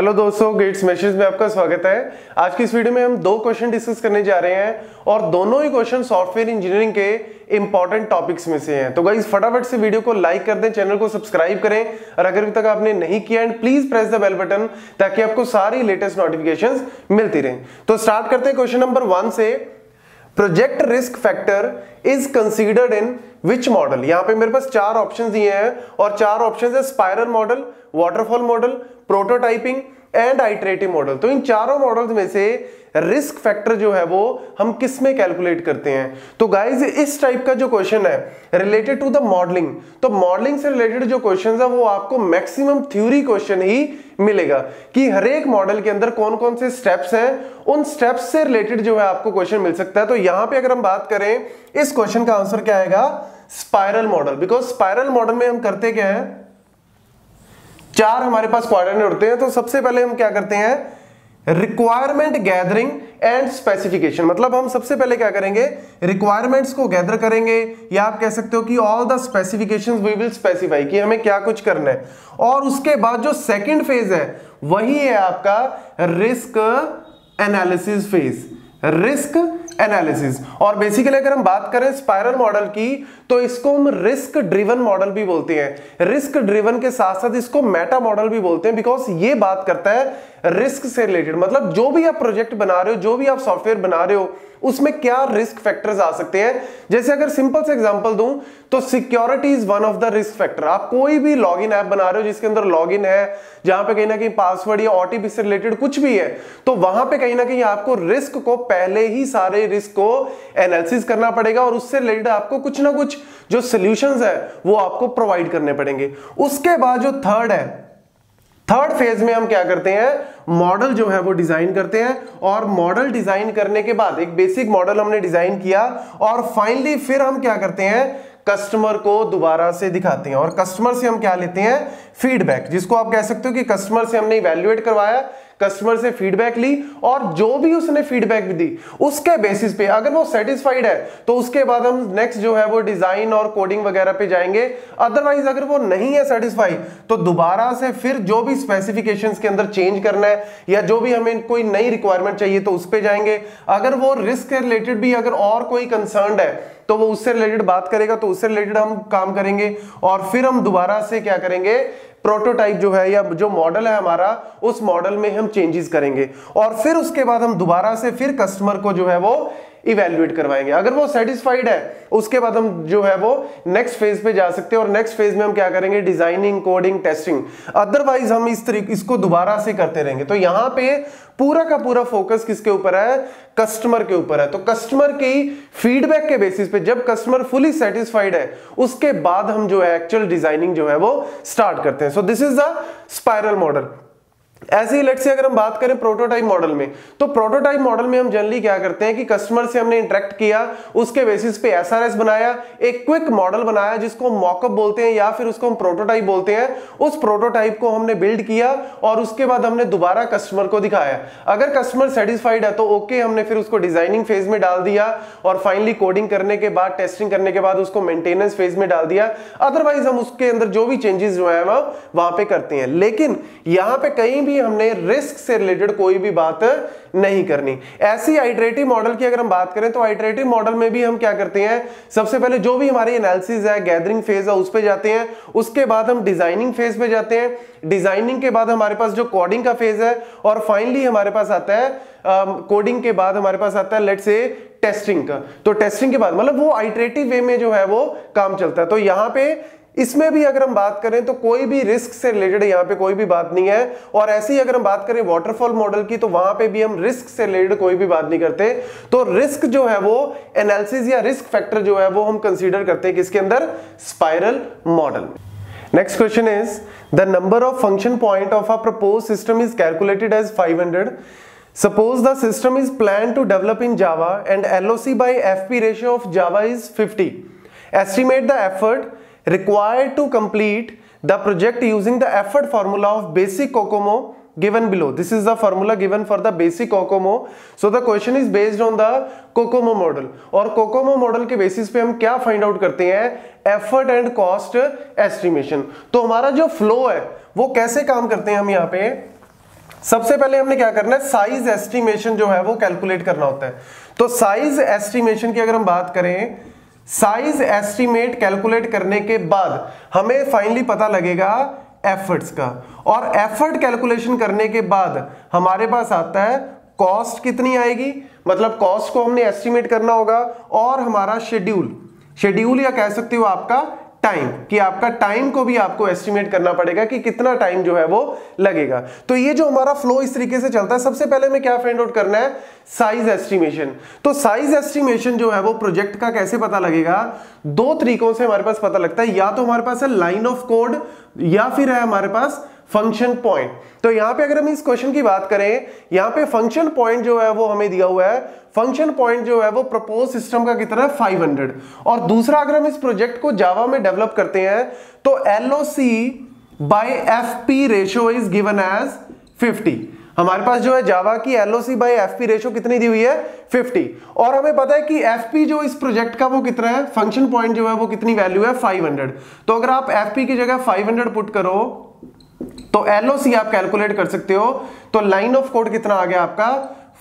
Hello दोस्तों gets message में आपका स्वागत है। आज की इस वीडियो में हम दो क्वेश्चन डिस्कस करने जा रहे हैं और दोनों ही क्वेश्चन सॉफ्टवेयर इंजीनियरिंग के इंपॉर्टेंट टॉपिक्स में से हैं। तो गाइस फटाफट से वीडियो को लाइक कर दें चैनल को सब्सक्राइब करें और अगर अभी तक आपने नहीं किया and please press the bell button ताकि आपको सारी लेटेस्ट नोटिफिकेशन मिलती रहे। तो स्टार्ट करते हैं क्वेश्चन नंबर वन से। Project risk factor is considered in which model यहाँ पे मेरे पास चार ऑप्शन दिए हैं और चार ऑप्शन है spiral model waterfall model prototyping and iterative model तो इन चारों मॉडल्स में से रिस्क फैक्टर जो है वो हम किसमें कैलकुलेट करते हैं? तो गाइज़ इस टाइप का जो क्वेश्चन है रिलेटेड टू द मॉडलिंग तो मॉडलिंग से रिलेटेड जो क्वेश्चन है, वो आपको मैक्सिमम थ्योरी क्वेश्चन ही मिलेगा कि हर एक मॉडल के अंदर कौन कौन से स्टेप्स हैं। उन स्टेप्स से रिलेटेड जो है आपको क्वेश्चन मिल सकता है। तो यहाँ पे अगर हम बात करें, इस क्वेश्चन का आंसर क्या आएगा? Spiral model because spiral model में हम करते क्या है? चार हमारे पास क्वाड्रेंट होते हैं तो सबसे पहले हम क्या करते हैं? रिक्वायरमेंट गैदरिंग एंड स्पेसिफिकेशन मतलब हम सबसे पहले क्या करेंगे? रिक्वायरमेंट्स को गैदर करेंगे। या आप कह सकते हो कि all the specification we will specify कि हमें क्या कुछ करना है। और उसके बाद जो सेकंड फ़ेज़ है, वही है आपका risk analysis phase risk analysis और बेसिकली अगर हम बात करें स्पाइरल मॉडल की तो इसको हम रिस्क ड्रिवन मॉडल भी बोलते हैं। रिस्क ड्रिवन के साथ साथ इसको मेटा मॉडल भी बोलते हैं बिकॉज़ ये बात करता है रिस्क से रिलेटेड मतलब जो भी आप प्रोजेक्ट बना रहे हो, जो भी आप सॉफ्टवेयर बना रहे हो, उसमें क्या रिस्क फैक्टर्स आ सकते हैं? जैसे अगर सिंपल से एग्जांपल दूँ तो security is one of the risk factor आप कोई भी लॉगिन ऐप बना रहे हो, जिसके अंदर लॉगिन है, जहाँ पे कहीं ना कहीं पासवर्ड या ओटीपी से रिलेटेड कुछ भी है तो वहाँ पे कहीं ना कहीं आपको रिस्क को पहले ही सारे रिस्क को एनालिसिस करना पड़ेगा और उससे रिलेटेड आपको कुछ ना कुछ जो सोल्यूशन है, वो आपको प्रोवाइड करने पड़ेंगे। उसके बाद जो थर्ड है थर्ड फ़ेज़ में हम क्या करते हैं? मॉडल जो है वो डिज़ाइन करते हैं और मॉडल डिज़ाइन करने के बाद, एक बेसिक मॉडल हमने डिज़ाइन किया और फाइनली फिर हम क्या करते हैं? कस्टमर को दोबारा से दिखाते हैं और कस्टमर से हम क्या लेते हैं? फीडबैक जिसको आप कह सकते हो कि कस्टमर से हमने इवेल्युएट करवाया कस्टमर से फीडबैक ली और जो भी उसने फीडबैक दी, उसके बेसिस पे अगर वो सेटिस्फाइड है तो उसके बाद हम नेक्स्ट जो है वो डिज़ाइन और कोडिंग वगैरह पे जाएँगे। अदरवाइज़ अगर वो नहीं है सेटिस्फाइड तो दोबारा से फिर जो भी स्पेसिफिकेशंस के अंदर चेंज करना है या जो भी हमें कोई नई रिक्वायरमेंट चाहिए तो उस पर जाएँगे। अगर वो रिस्क के रिलेटेड भी अगर और कोई कंसर्न है तो वो उससे रिलेटेड बात करेगा तो उससे रिलेटेड हम काम करेंगे और फिर हम दोबारा से क्या करेंगे प्रोटोटाइप जो है या जो मॉडल है हमारा, उस मॉडल में हम चेंजेस करेंगे। और फिर उसके बाद हम दोबारा से फिर कस्टमर को जो है वो इवेल्युएट करवाएँगे। अगर वो सेटिस्फाइड है, उसके बाद हम जो है वो नेक्स्ट फ़ेज़ पे जा सकते हैं और नेक्स्ट फ़ेज़ में हम क्या करेंगे? डिज़ाइनिंग कोडिंग टेस्टिंग अदरवाइज़ हम इस तरीके, इसको दोबारा से करते रहेंगे। तो यहाँ पे पूरा का पूरा फोकस किसके ऊपर है? कस्टमर के ऊपर है। तो कस्टमर की फीडबैक के बेसिस पे जब कस्टमर फुली सेटिस्फाइड है, उसके बाद हम जो है एक्चुअल डिज़ाइनिंग जो है वो स्टार्ट करते हैं। So this is the spiral model ऐसे ही लेट से अगर हम बात करें प्रोटोटाइप मॉडल में तो प्रोटोटाइप मॉडल में हम जनरली क्या करते हैं कि कस्टमर से हमने इंटरेक्ट किया, उसके बेसिस पे एसआरएस बनाया, एक क्विक मॉडल बनाया जिसको हम मॉकअप बोलते हैं या फिर उसको हम प्रोटोटाइप बोलते हैं। उस प्रोटोटाइप को हमने बिल्ड किया और उसके बाद हमने दोबारा कस्टमर को दिखाया। अगर कस्टमर सेटिस्फाइड है तो ओके हमने फिर उसको डिज़ाइनिंग फ़ेज़ में डाल दिया और फाइनली कोडिंग करने के बाद टेस्टिंग करने के बाद उसको मेंटेनेंस फ़ेज़ में डाल दिया। अदरवाइज़ हम उसके अंदर जो भी चेंजेस जो है, वहाँ पे करते हैं। लेकिन यहाँ पे कहीं भी हमने रिस्क से रिलेटेड कोई भी बात नहीं करनी। ऐसी आइट्रेटिव मॉडल की अगर हम बात करें तो आइट्रेटिव मॉडल में भी हम क्या करते हैं? सबसे पहले जो भी हमारी एनालिसिस है गैदरिंग फ़ेज़ है उस पे जाते हैं। उसके बाद हम डिज़ाइनिंग फ़ेज़ पे जाते हैं। डिज़ाइनिंग के बाद हमारे पास जो कोडिंग का फ़ेज़ है और फाइनली हमारे पास आता है कोडिंग um, के बाद हमारे पास आता है लेट से टेस्टिंग का। तो टेस्टिंग के बाद मतलब वो आइट्रेटिव वे में जो है वो काम चलता है। तो यहाँ पे इसमें भी अगर हम बात करें तो कोई भी रिस्क से रिलेटेड यहाँ पे कोई भी बात नहीं है। और ऐसे ही अगर हम बात करें वाटरफॉल मॉडल की तो वहाँ पे भी हम रिस्क से रिलेटेड कोई भी बात नहीं करते। तो रिस्क जो है वो एनालिसिस या रिस्क फैक्टर जो है वो हम कंसीडर करते हैं किसके अंदर? Spiral model next question is the number of function point of a propose system is calculated as 500 Suppose the system is planned to develop in Java and LOC by FP ratio of Java is 50. Estimate the effort required to complete the project using the effort formula of basic COCOMO given below. This is the formula given for the basic COCOMO. So the question is based on the COCOMO model और COCOMO model के basis पे हम क्या find out करते हैं effort and cost estimation तो हमारा जो फ्लो है वो कैसे काम करते हैं हम यहाँ पे सबसे पहले हमने क्या करना है साइज़ एस्टिमेशन जो है वो कैलकुलेट करना होता है तो साइज़ एस्टिमेशन की अगर हम बात करें साइज़ एस्टीमेट कैलकुलेट करने के बाद हमें फाइनली पता लगेगा एफर्ट्स का। और एफर्ट कैलकुलेशन करने के बाद हमारे पास आता है कॉस्ट कितनी आएगी? मतलब कॉस्ट को हमने एस्टीमेट करना होगा और हमारा शेड्यूल शेड्यूल या कह सकते हो आपका टाइम कि आपका टाइम को भी आपको एस्टिमेट करना पड़ेगा कि कितना टाइम जो है वो लगेगा। तो ये जो हमारा फ्लो इस तरीके से चलता है, सबसे पहले हमें क्या फाइंड आउट करना है? साइज़ एस्टिमेशन तो साइज़ एस्टिमेशन जो है वो प्रोजेक्ट का कैसे पता लगेगा? दो तरीकों से हमारे पास पता लगता है। या तो हमारे पास है लाइन ऑफ़ कोड या फिर है हमारे पास फ़ंक्शन पॉइंट तो यहाँ पे अगर हम इस क्वेश्चन की बात करें, यहाँ पे फ़ंक्शन पॉइंट जो है वो हमें दिया हुआ है। फ़ंक्शन पॉइंट जो है वो प्रपोज सिस्टम का कितना है? 500 और दूसरा, अगर हम इस प्रोजेक्ट को जावा में डेवलप करते हैं तो LOC by FP ratio is given as 50 हमारे पास जो है जावा की एलओसी बाय एफपी रेशियो कितनी दी हुई है? 50 और हमें पता है कि एफ़ पी जो इस प्रोजेक्ट का वो कितना है? फ़ंक्शन पॉइंट जो है वो कितनी वैल्यू है? 500 तो अगर आप एफ़ पी की जगह 500 पुट करो तो एलओसी आप कैलकुलेट कर सकते हो। तो लाइन ऑफ़ कोड कितना आ गया आपका?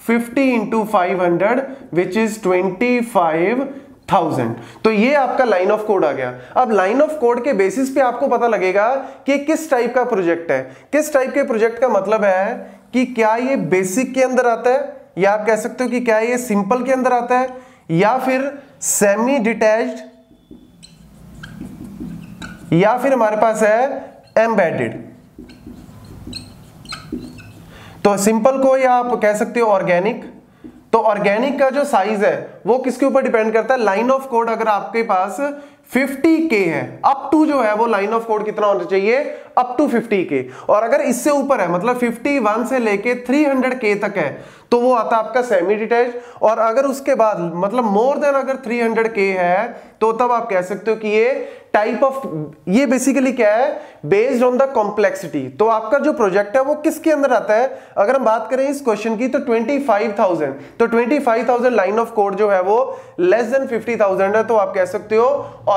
50 into five hundred which is twenty five thousand तो ये आपका लाइन ऑफ़ कोड आ गया। अब लाइन ऑफ़ कोड के बेसिस पे आपको पता लगेगा कि किस टाइप का प्रोजेक्ट है। किस टाइप के प्रोजेक्ट का मतलब है कि क्या ये बेसिक के अंदर आता है? या आप कह सकते हो कि क्या ये सिंपल के अंदर आता है? या फिर सेमी डिटैच्ड या फिर हमारे पास है एम्बेडेड तो सिंपल को या आप कह सकते हो ऑर्गेनिक। तो ऑर्गेनिक का जो साइज़ है, वो किसके ऊपर डिपेंड करता है? लाइन ऑफ़ कोड अगर आपके पास 50 के है। अप टू जो है वो लाइन ऑफ़ कोड कितना होना चाहिए? अप टू 50 के और अगर इससे ऊपर है मतलब 51 से लेके 300 के तक है तो वो आता आपका सेमी डिटेच और अगर उसके बाद मतलब मोर देन अगर 300 के है तो तब आप कह सकते हो कि ये टाइप ऑफ़ ये बेसिकली क्या है? बेस्ड ऑन द कॉम्प्लेक्सिटी तो आपका जो प्रोजेक्ट है वो किसके अंदर आता है? अगर हम बात करें इस क्वेश्चन की तो 25,000 तो 25,000 लाइन ऑफ़ कोड जो है वो लेस देन 50,000 है तो आप कह सकते हो।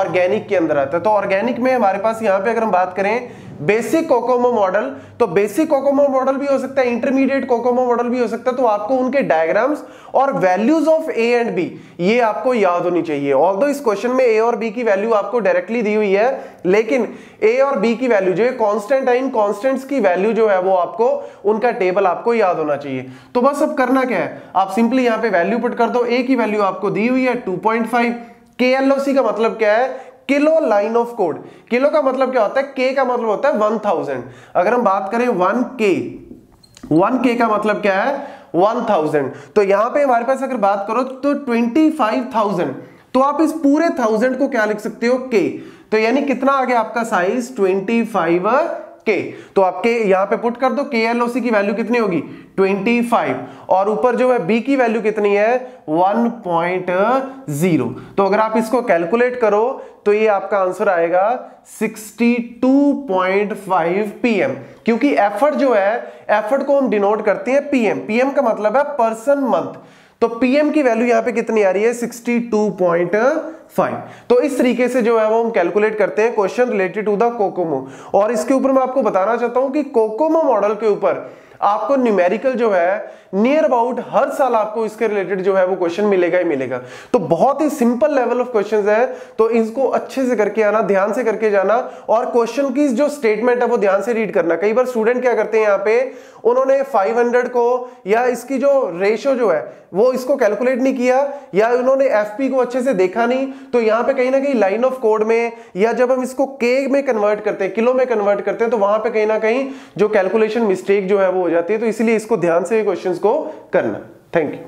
ऑर्गेनिक के अंदर आता है। तो ऑर्गेनिक में हमारे पास यहाँ पे अगर हम बात करें बेसिक कोकोमो मॉडल तो बेसिक कोकोमो मॉडल भी हो सकता है इंटरमीडिएट कोकोमो मॉडल भी हो सकता है। तो आपको उनके डायग्राम्स और values of A and B ये आपको याद होनी चाहिए। ऑल इस क्वेश्चन में ए और बी की वैल्यू आपको डायरेक्टली दी हुई है, लेकिन ए और बी की वैल्यू जो है कॉन्स्टेंट है इन कॉन्स्टेंट्स की वैल्यू जो है, वो आपको, उनका टेबल आपको याद होना चाहिए। तो बस अब करना क्या है? आप सिंपली यहाँ पे वैल्यू पुट कर दो। ए की वैल्यू आपको दी हुई है 2.5 के एल का मतलब क्या है? Kilo line of code kilo का मतलब क्या होता है? के का मतलब होता है वन थाउज़ेंड अगर हम बात करें वन के वन के का मतलब क्या है? वन थाउज़ेंड तो यहाँ पे हमारे पास अगर बात करो तो ट्वेंटी फाइव थाउज़ेंड तो आप इस पूरे थाउज़ेंड को क्या लिख सकते हो? के तो यानी कितना आ गया आपका साइज़ ट्वेंटी फाइव के तो आपके यहाँ पे पुट कर दो के एल की वैल्यू कितनी होगी? 25 और ऊपर जो है बी की वैल्यू कितनी है? 1.0 तो अगर आप इसको कैलकुलेट करो तो ये आपका आंसर आएगा 62.5 पीएम क्योंकि एफर्ट जो है एफर्ट को हम डिनोट करते हैं पीएम पीएम का मतलब है पर्सन मंथ तो पीएम की वैल्यू यहाँ पे कितनी आ रही है? 62.5 तो इस तरीके से जो है वो हम कैलकुलेट करते हैं question related to the COCOMO और इसके ऊपर मैं आपको बताना चाहता हूँ कि कोकोमो मॉडल के ऊपर आपको न्यूमेरिकल जो है नियर अबाउट हर साल आपको इसके रिलेटेड जो है, वो क्वेश्चन मिलेगा ही मिलेगा। तो बहुत ही सिंपल लेवल ऑफ़ क्वेश्चन है तो इसको अच्छे से करके आना, ध्यान से करके जाना, और क्वेश्चन की जो स्टेटमेंट है, वो ध्यान से रीड करना। कई बार स्टूडेंट क्या करते हैं यहाँ पे, उन्होंने 500 को, या इसकी जो रेशियो जो है, वो इसको कैलकुलेट नहीं किया, या उन्होंने एफपी को अच्छे से देखा नहीं तो यहाँ पे कहीं ना कहीं लाइन ऑफ़ कोड में, या जब हम इसको के में कन्वर्ट करते हैं, किलो में कन्वर्ट करते हैं तो वहाँ पे कहीं ना कहीं जो कैलकुलेशन मिस्टेक जो है, वो जाती है तो इसलिए इसको ध्यान से क्वेश्चन को करना। Thank you